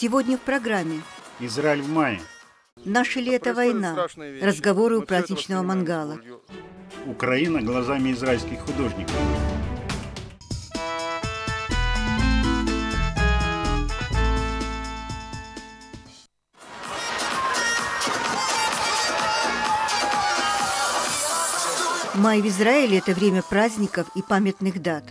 Сегодня в программе Израиль в мае. «Наше ли это война?» Разговоры у праздничного мангала. Украина глазами израильских художников. Май в Израиле – это время праздников и памятных дат.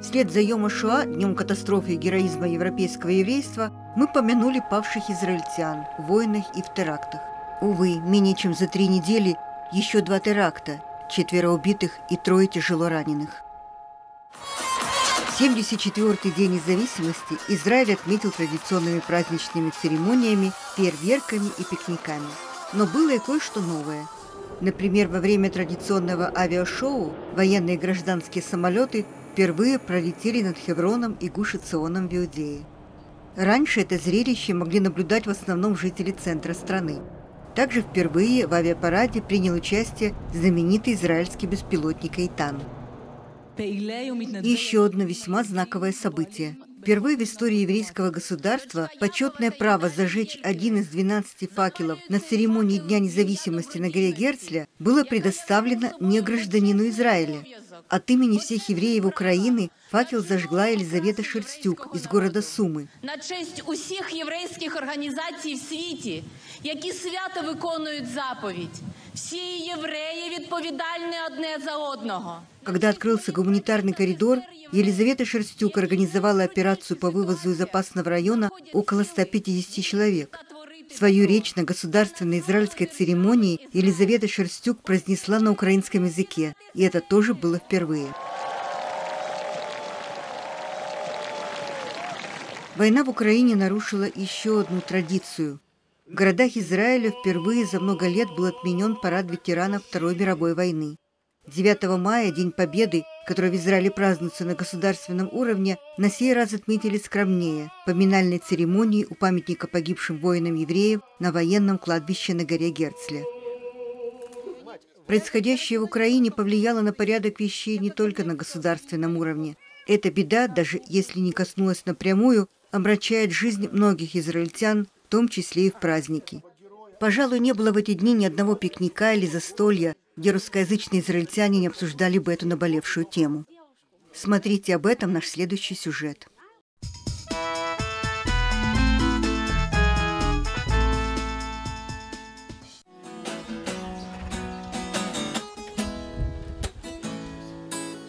Вслед за Йома Шуа, днем катастрофы и героизма европейского еврейства, мы помянули павших израильтян в войнах и в терактах. Увы, менее чем за три недели еще два теракта, четверо убитых и трое тяжело раненых. 74-й день независимости Израиль отметил традиционными праздничными церемониями, фейерверками и пикниками. Но было и кое-что новое – Например, во время традиционного авиашоу военные и гражданские самолеты впервые пролетели над Хевроном и Гуш-Ционом в Иудее. Раньше это зрелище могли наблюдать в основном жители центра страны. Также впервые в авиапараде принял участие знаменитый израильский беспилотник «Эйтан». еще одно весьма знаковое событие – Впервые в истории еврейского государства почетное право зажечь один из 12 факелов на церемонии Дня независимости на горе Герцля было предоставлено не гражданину Израиля. От имени всех евреев Украины факел зажгла Елизавета Шерстюк из города Сумы. На честь усіх єврейських організацій в світі, які свято виконують заповідь. Всі євреї відповідальні одне за одного. Когда открылся гуманитарный коридор, Елизавета Шерстюк организовала операцию по вывозу из опасного района около 150 человек. Свою речь на государственной израильской церемонии Елизавета Шерстюк произнесла на украинском языке, и это тоже было впервые. Война в Украине нарушила еще одну традицию. В городах Израиля впервые за много лет был отменен парад ветеранов Второй мировой войны. 9 мая, День Победы, который в Израиле празднуется на государственном уровне, на сей раз отметили скромнее – поминальной церемонии у памятника погибшим воинам евреев на военном кладбище на горе Герцля. Происходящее в Украине повлияло на порядок вещей не только на государственном уровне. Эта беда, даже если не коснулась напрямую, омрачает жизнь многих израильтян, в том числе и в праздники. Пожалуй, не было в эти дни ни одного пикника или застолья, где русскоязычные израильтяне не обсуждали бы эту наболевшую тему. Смотрите об этом наш следующий сюжет.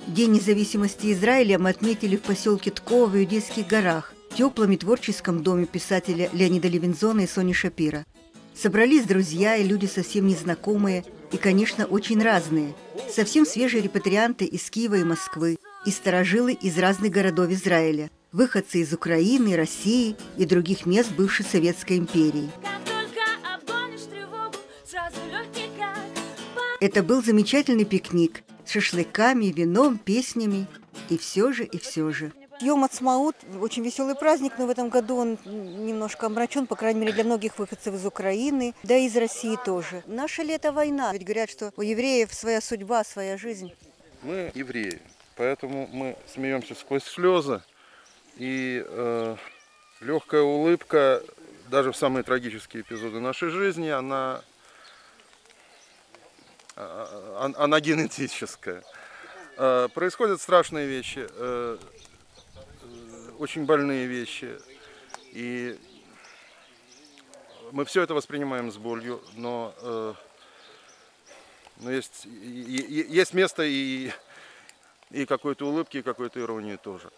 День независимости Израиля мы отметили в поселке Ткова в Иудейских горах, в теплом и творческом доме писателя Леонида Левинзона и Сони Шапира. Собрались друзья и люди совсем незнакомые, и, конечно, очень разные. Совсем свежие репатрианты из Киева и Москвы, и старожилы из разных городов Израиля, выходцы из Украины, России и других мест бывшей Советской империи. Это был замечательный пикник с шашлыками, вином, песнями. И все же, и все же – Йом Ацмаут – очень веселый праздник, но в этом году он немножко омрачен, по крайней мере, для многих выходцев из Украины, да и из России тоже. Наша ли это война? Ведь говорят, что у евреев своя судьба, своя жизнь. Мы евреи, поэтому мы смеемся сквозь слезы. И э, легкая улыбка, даже в самые трагические эпизоды нашей жизни, она, а, а, она генетическая. Э, происходят страшные вещи. Очень больные вещи. И мы все это воспринимаем с болью, но, э, но есть, и, есть место и, и какой-то улыбки, и какой-то иронии тоже.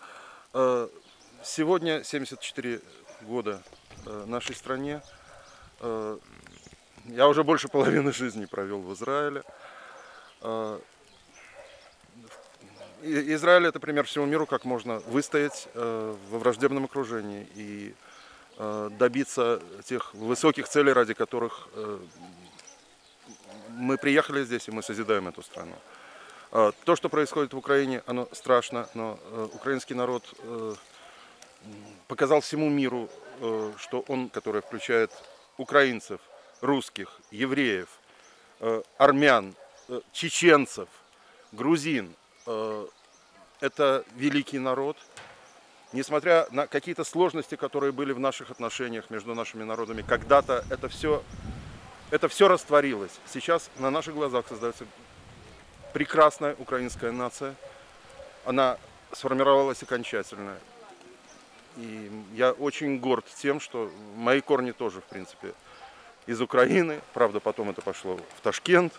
Э, сегодня 74 года э, нашей стране. Э, я уже больше половины жизни провел в Израиле. Э, Израиль это пример всему миру, как можно выстоять э, во враждебном окружении и э, добиться тех высоких целей, ради которых э, мы приехали здесь и мы созидаем эту страну. То, что происходит в Украине, оно страшно, но украинский народ показал всему миру, что он, который включает украинцев, русских, евреев, армян, чеченцев, грузин, это великий народ, несмотря на какие-то сложности, которые были в наших отношениях между нашими народами, когда-то это все, это все растворилось. Сейчас на наших глазах создается прекрасная украинская нация. Она сформировалась окончательно. И я очень горд тем, что мои корни тоже, в принципе, из Украины. Правда, потом это пошло в Ташкент.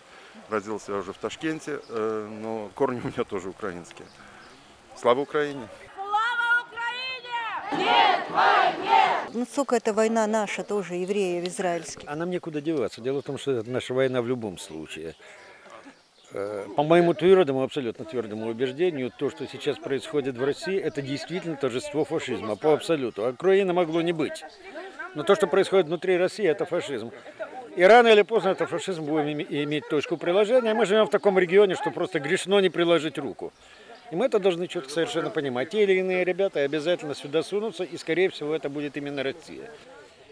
Родился я уже в Ташкенте, э, но корни у меня тоже украинские. Слава Украине! Насколько эта война наша тоже, евреев израильских? А нам некуда деваться. Дело в том, что это наша война в любом случае. Э, По моему твердому, абсолютно твердому убеждению, то, что сейчас происходит в России, это действительно торжество фашизма по абсолюту. А Украины могло не быть. Но то, что происходит внутри России, это фашизм. И рано или поздно этот фашизм будет име- иметь точку приложения. Мы живем в таком регионе, что просто грешно не приложить руку. И мы это должны четко совершенно понимать. Те или иные ребята обязательно сюда сунутся, и, скорее всего, это будет именно Россия.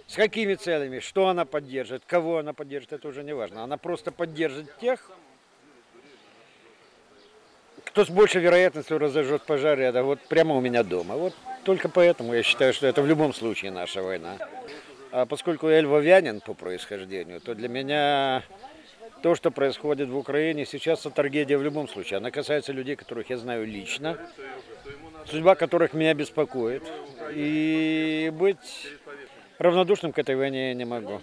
С какими целями, что она поддержит, кого она поддержит, это уже не важно. Она просто поддержит тех, кто с большей вероятностью разожжет пожар рядом, вот прямо у меня дома. Вот только поэтому я считаю, что это в любом случае наша война. А поскольку я львовянин по происхождению, то для меня то, что происходит в Украине, сейчас это трагедия в любом случае. Она касается людей, которых я знаю лично, судьба которых меня беспокоит. И быть равнодушным к этой войне я не могу.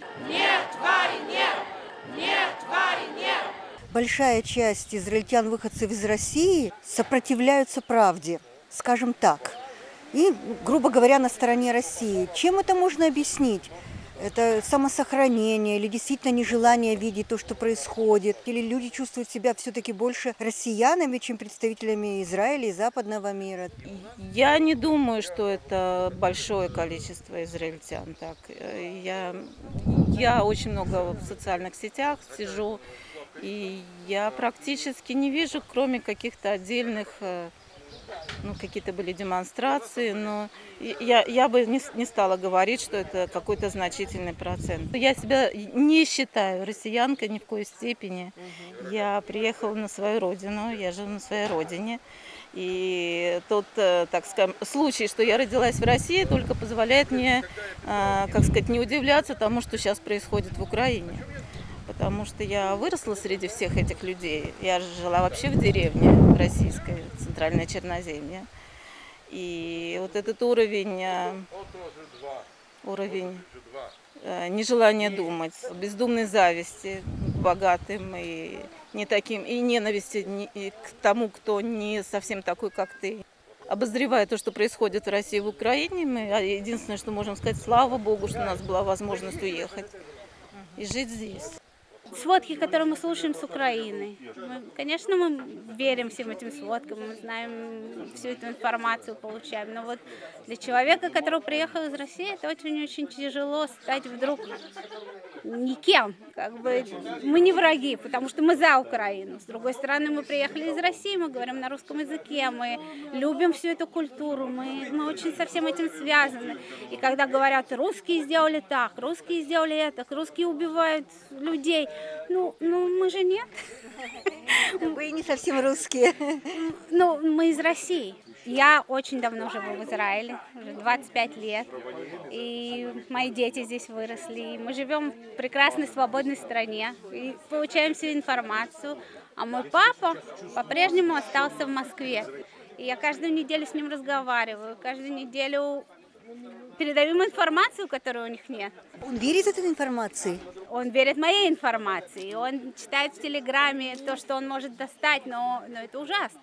Большая часть израильтян-выходцев из России сопротивляются правде, скажем так. И, грубо говоря, на стороне России. Чем это можно объяснить? Это самосохранение или действительно нежелание видеть то, что происходит? Или люди чувствуют себя все-таки больше россиянами, чем представителями Израиля и западного мира? Я не думаю, что это большое количество израильтян. Так, я, я очень много в социальных сетях сижу, и я практически не вижу, кроме каких-то отдельных, э, ну, какие-то были демонстрации, но я, я бы не, не стала говорить, что это какой-то значительный процент. Я себя не считаю россиянкой ни в коей степени. Я приехала на свою родину, я живу на своей родине. И тот, э, так скажем, случай, что я родилась в России, только позволяет мне, э, как сказать, не удивляться тому, что сейчас происходит в Украине. Потому что я выросла среди всех этих людей. Я жила вообще в деревне российской, центральное Черноземье. И вот этот уровень, э, уровень э, нежелания думать, бездумной зависти к богатым и не таким, и ненависти к тому, кто не совсем такой, как ты. Обозревая то, что происходит в России и в Украине, мы а, единственное, что можем сказать, слава Богу, что у нас была возможность уехать и жить здесь. Сводки, которые мы слушаем с Украины. Мы, конечно, мы верим всем этим сводкам, мы знаем всю эту информацию, получаем. Но вот для человека, который приехал из России, это очень-очень тяжело стать вдруг никем. Как бы мы не враги, потому что мы за Украину. С другой стороны, мы приехали из России, мы говорим на русском языке, мы любим всю эту культуру, мы, мы очень со всем этим связаны. И когда говорят, русские сделали так, русские сделали это, русские убивают людей, ну, ну мы же нет. Вы не совсем русские. Ну, мы из России. Я очень давно живу в Израиле, уже 25 лет, и мои дети здесь выросли. И мы живем в прекрасной свободной стране и получаем всю информацию. А мой папа по-прежнему остался в Москве. И я каждую неделю с ним разговариваю, каждую неделю передаю им информацию, которой у них нет. Он верит этой информации? Он верит моей информации, он читает в Телеграме то, что он может достать, но, но это ужасно.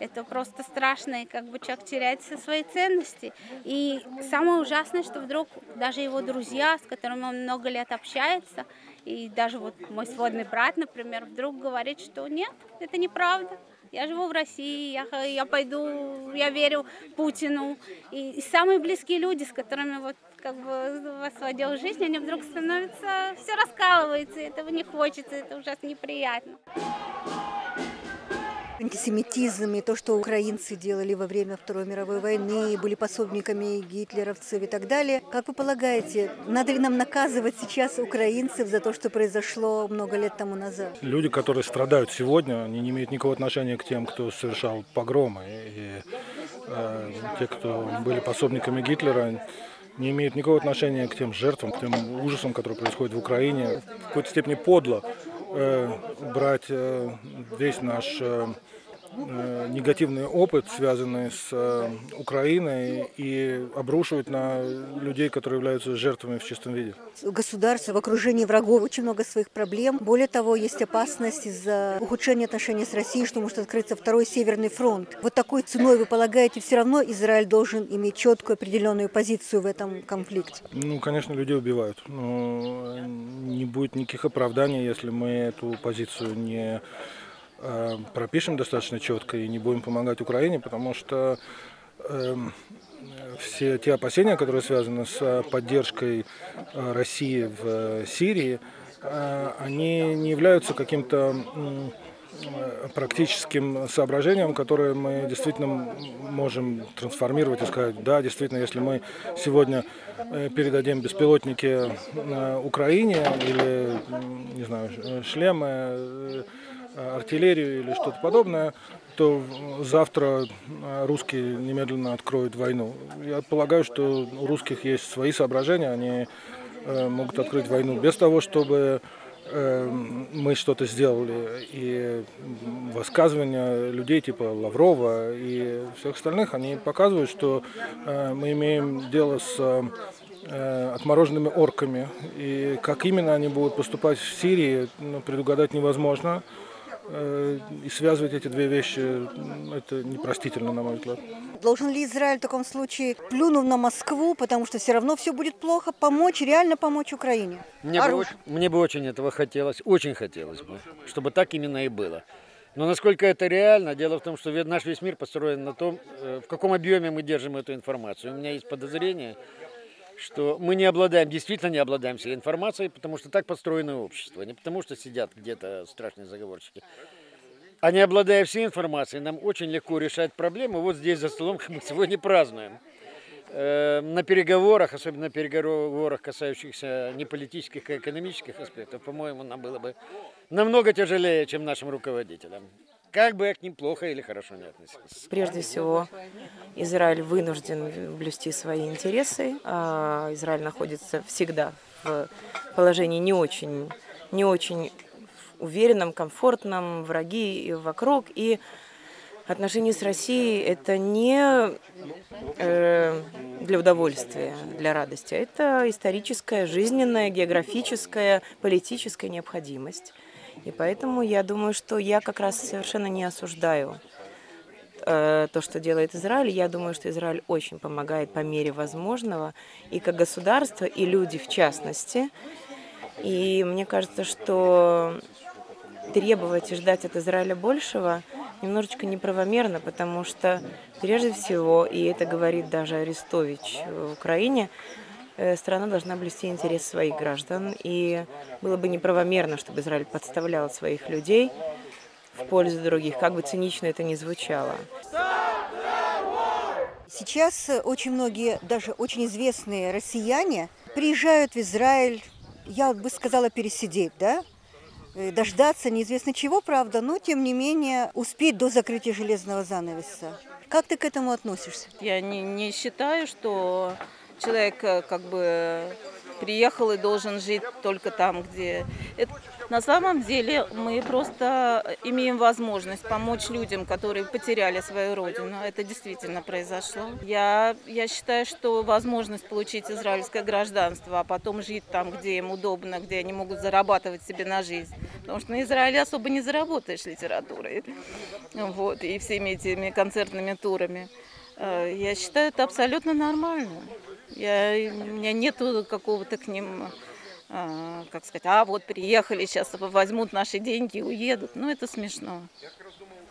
Это просто страшно, и как бы человек теряет все свои ценности. И самое ужасное, что вдруг даже его друзья, с которыми он много лет общается, и даже вот мой сводный брат, например, вдруг говорит, что нет, это неправда. Я живу в России, я, я пойду, я верю Путину. И, и самые близкие люди, с которыми вот как бы вас сводил жизнь, они вдруг становятся, все раскалывается, этого не хочется, это ужасно неприятно. Антисемитизм и то, что украинцы делали во время Второй мировой войны, были пособниками гитлеровцев и так далее. Как вы полагаете, надо ли нам наказывать сейчас украинцев за то, что произошло много лет тому назад? Люди, которые страдают сегодня, они не имеют никакого отношения к тем, кто совершал погромы. И э, те, кто были пособниками Гитлера, не имеют никакого отношения к тем жертвам, к тем ужасам, которые происходят в Украине. В какой-то степени подло э, брать э, весь наш э, негативный опыт, связанный с э, Украиной, и обрушивать на людей, которые являются жертвами в чистом виде. Государство в окружении врагов очень много своих проблем. Более того, есть опасность из-за ухудшения отношений с Россией, что может открыться второй Северный фронт. Вот такой ценой вы полагаете, все равно Израиль должен иметь четкую определенную позицию в этом конфликте? Ну, конечно, людей убивают. Но не будет никаких оправданий, если мы эту позицию не э, пропишем достаточно четко и не будем помогать Украине, потому что эм, все те опасения, которые связаны с поддержкой э, России в э, Сирии, э, они не являются каким-то э, практическим соображением, которое мы действительно можем трансформировать и сказать, да, действительно, если мы сегодня э, передадим беспилотники э, Украине или, не знаю, шлемы, э, артиллерию или что-то подобное, то завтра э, русские немедленно откроют войну. Я полагаю, что у русских есть свои соображения, они э, могут открыть войну без того, чтобы э, мы что-то сделали. И высказывания людей типа Лаврова и всех остальных, они показывают, что э, мы имеем дело с э, отмороженными орками. И как именно они будут поступать в Сирии, ну, предугадать невозможно. Э, И связывать эти две вещи, это непростительно, на мой взгляд. Должен ли Израиль в таком случае, плюнув на Москву, потому что все равно все будет плохо, помочь, реально помочь Украине? Мне бы, очень, мне бы очень этого хотелось, очень хотелось бы, чтобы так именно и было. Но насколько это реально, дело в том, что наш весь мир построен на том, э, в каком объеме мы держим эту информацию. У меня есть подозрение, что мы не обладаем, действительно не обладаем всей информацией, потому что так построено общество. Не потому что сидят где-то страшные заговорщики. А не обладая всей информацией, нам очень легко решать проблемы вот здесь за столом, мы сегодня празднуем. Э, На переговорах, особенно на переговорах, касающихся не политических, а экономических аспектов, по-моему, нам было бы намного тяжелее, чем нашим руководителям. Как бы я к ним плохо или хорошо не относился. Прежде всего, Израиль вынужден блюсти свои интересы. а Израиль находится всегда в положении не очень, не очень уверенном, комфортном, враги вокруг. И отношения с Россией это не э, для удовольствия, для радости. Это историческая, жизненная, географическая, политическая необходимость. И поэтому я думаю, что я как раз совершенно не осуждаю э, то, что делает Израиль. Я думаю, что Израиль очень помогает по мере возможного и как государство, и люди в частности. И мне кажется, что требовать и ждать от Израиля большего немножечко неправомерно, потому что прежде всего, и это говорит даже Арестович в Украине, страна должна блюсти интерес своих граждан. И было бы неправомерно, чтобы Израиль подставлял своих людей в пользу других, как бы цинично это ни звучало. Сейчас э, очень многие, даже очень известные россияне приезжают в Израиль, я бы сказала, пересидеть, да? Э, Дождаться неизвестно чего, правда, но тем не менее успеть до закрытия железного занавеса. Как ты к этому относишься? Я не, не считаю, что человек э, как бы приехал и должен жить только там, где... Это- на самом деле мы просто имеем возможность помочь людям, которые потеряли свою родину. Это действительно произошло. Я, я считаю, что возможность получить израильское гражданство, а потом жить там, где им удобно, где они могут зарабатывать себе на жизнь. Потому что на Израиле особо не заработаешь литературой вот, и всеми этими концертными турами. Э, Я считаю, это абсолютно нормально. Я, у меня нету какого-то к ним, э, как сказать, а вот приехали, сейчас возьмут наши деньги и уедут. Ну, это смешно.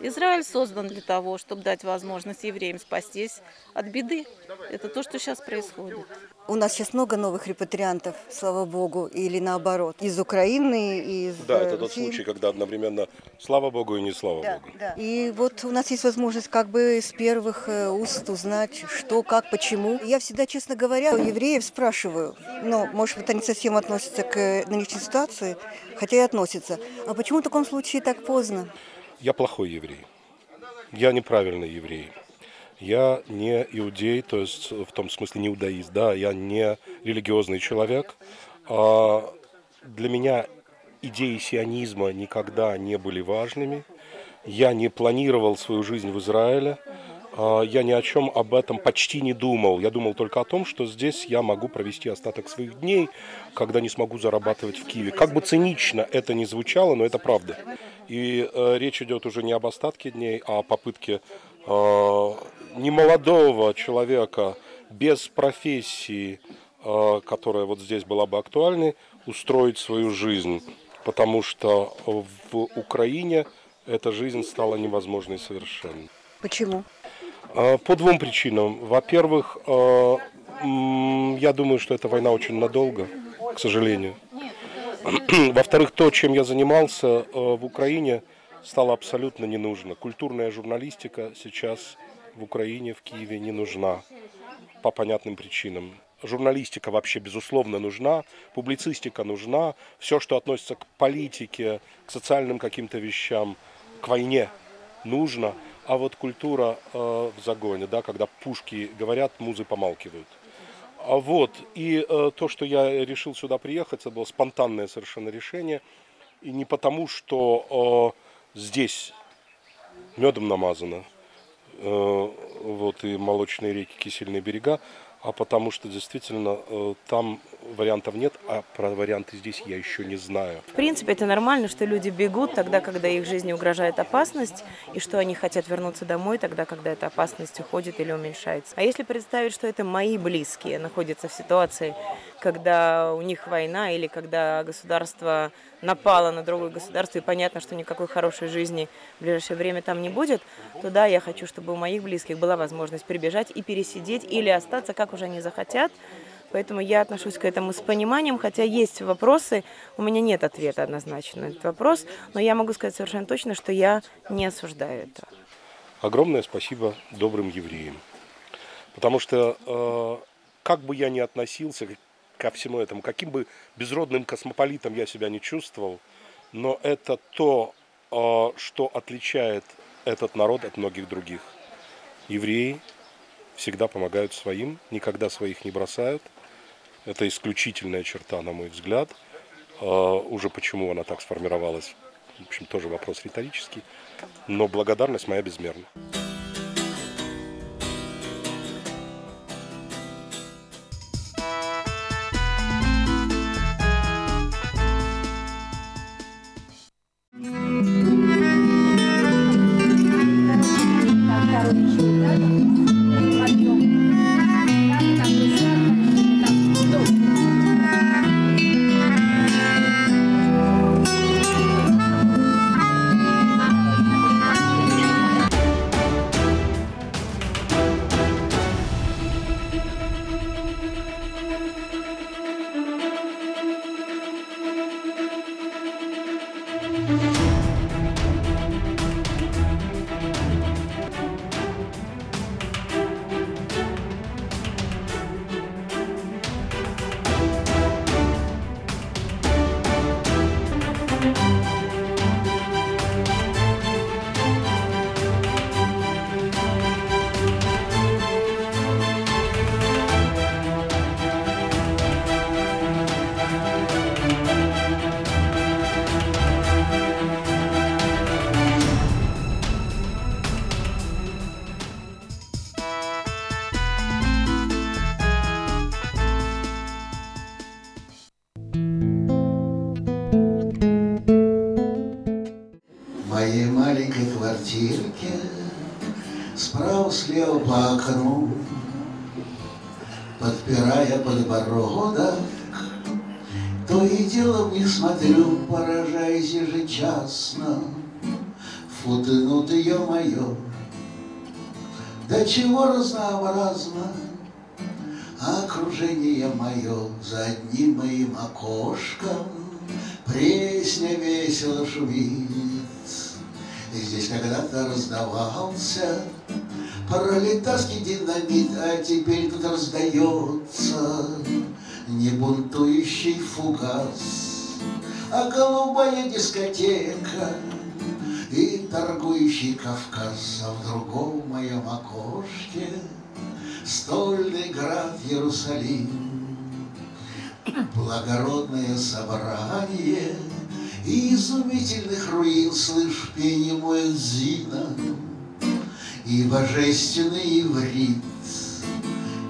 Израиль создан для того, чтобы дать возможность евреям спастись от беды. Это то, что сейчас происходит. У нас сейчас много новых репатриантов, слава богу, или наоборот, из Украины, из Да, э, это тот России. случай, когда одновременно слава Богу и не слава Да, Богу. да. И вот у нас есть возможность как бы с первых э, уст узнать, что, как, почему. Я всегда, честно говоря, у евреев спрашиваю, ну, может быть, они совсем относятся к э, нынешней ситуации, хотя и относятся. А почему в таком случае так поздно? Я плохой еврей. Я неправильный еврей. Я не иудей, то есть в том смысле не иудаист, да, я не религиозный человек. А для меня идеи сионизма никогда не были важными. Я не планировал свою жизнь в Израиле. А, Я ни о чем об этом почти не думал. Я думал только о том, что здесь я могу провести остаток своих дней, когда не смогу зарабатывать в Киеве. Как бы цинично это ни звучало, но это правда. И э, речь идет уже не об остатке дней, а о попытке э, немолодого человека без профессии, э, которая вот здесь была бы актуальной, устроить свою жизнь. Потому что в Украине эта жизнь стала невозможной совершенно. Почему? А, По двум причинам. Во-первых, э, я думаю, что эта война очень надолго, к сожалению. Во-вторых, то, чем я занимался э, в Украине, стало абсолютно не нужно. Культурная журналистика сейчас в Украине, в Киеве не нужна по понятным причинам. Журналистика вообще, безусловно, нужна, публицистика нужна, все, что относится к политике, к социальным каким-то вещам, к войне нужно, а вот культура э, в загоне, да, когда пушки говорят, музы помалкивают. А вот, и э, то, что я решил сюда приехать, это было спонтанное совершенно решение, и не потому, что э, здесь медом намазано, э, вот, и молочные реки, кисельные берега, а потому что действительно э, там вариантов нет, а про варианты здесь я еще не знаю. В принципе, это нормально, что люди бегут тогда, когда их жизни угрожает опасность, и что они хотят вернуться домой тогда, когда эта опасность уходит или уменьшается. А если представить, что это мои близкие находятся в ситуации, когда у них война или когда государство напало на другое государство, и понятно, что никакой хорошей жизни в ближайшее время там не будет, то да, я хочу, чтобы у моих близких была возможность прибежать и пересидеть или остаться, как уже они захотят, Поэтому я отношусь к этому с пониманием, хотя есть вопросы, у меня нет ответа однозначно на этот вопрос, но я могу сказать совершенно точно, что я не осуждаю это. Огромное спасибо добрым евреям. Потому что э, как бы я ни относился ко всему этому, каким бы безродным космополитом я себя не чувствовал, но это то, э, что отличает этот народ от многих других. Евреи всегда помогают своим, никогда своих не бросают. Это исключительная черта, на мой взгляд. Э, Уже почему она так сформировалась, в общем, тоже вопрос риторический. Но благодарность моя безмерна. В поражаясь ежечасно. Фу ты, ну ты, ё-моё Да чего разнообразно. Окружение мое за одним моим окошком. Пресня весело шумит. Здесь когда-то раздавался Пролетарский динамит, а теперь тут раздается Не бунтующий фугас, а голубая дискотека И торгующий Кавказ, а в другом моем окошке Стольный град Иерусалим. Благородное собрание Изумительных руин Слышь пение Муэзина И божественный иврит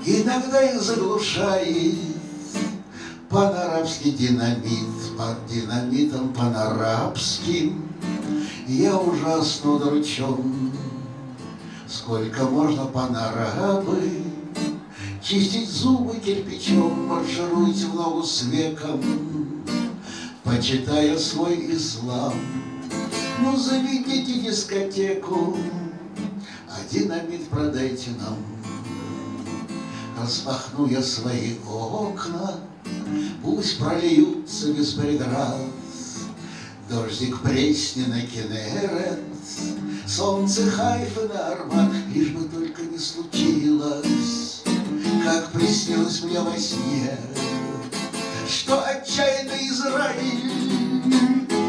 Иногда их заглушает Панарабский динамит Под динамитом панарабским Я ужасно удручен Сколько можно панорабы Чистить зубы кирпичом Маршируйте в ногу с веком. Почитая свой ислам Ну заведите дискотеку А динамит продайте нам Распахну я свои окна Пусть прольются без преград. Дождик Пресни на Кенерет Солнце Хайфа на Армат Лишь бы только не случилось. Как приснилось мне во сне Что отчаянный Израиль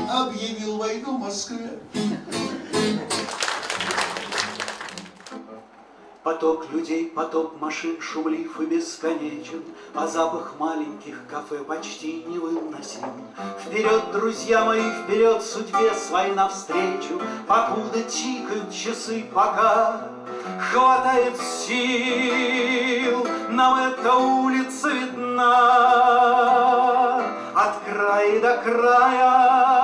Объявил войну Москве Поток людей, поток машин, шумлив и бесконечен, А запах маленьких кафе почти невыносим. Вперед, друзья мои, вперед судьбе своей навстречу, Покуда тикают часы, пока хватает сил, Нам эта улица видна от края до края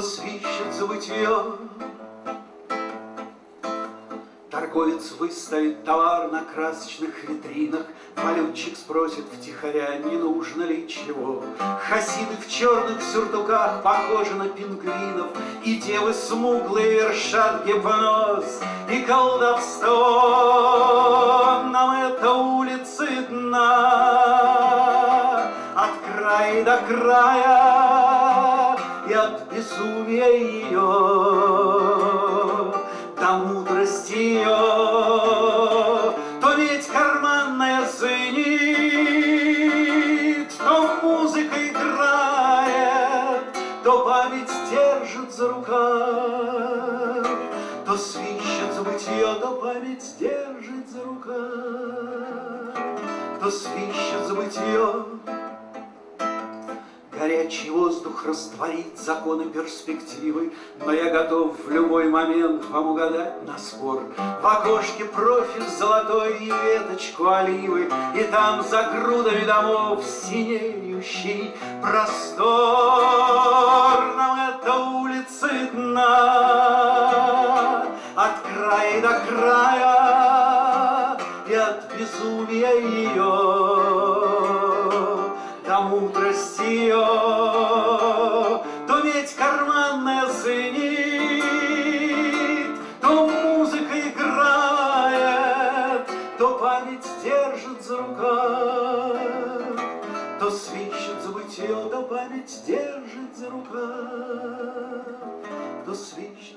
свищет забытье. Торговец выставит товар на красочных витринах, Валютчик спросит втихаря, не нужно ли чего. Хасиды в черных сюртуках похожи на пингвинов, И девы смуглые вершат гипноз и колдовство. Нам эта улица дна от края до края и от безумия растворит законы перспективы, Но я готов в любой момент вам угадать на спор. В окошке профиль золотой и веточку оливы, И там за грудами домов синеющий простор. Нам эта улица дна от края до края и от безумия ее до мудрости ее, chuva dos filhos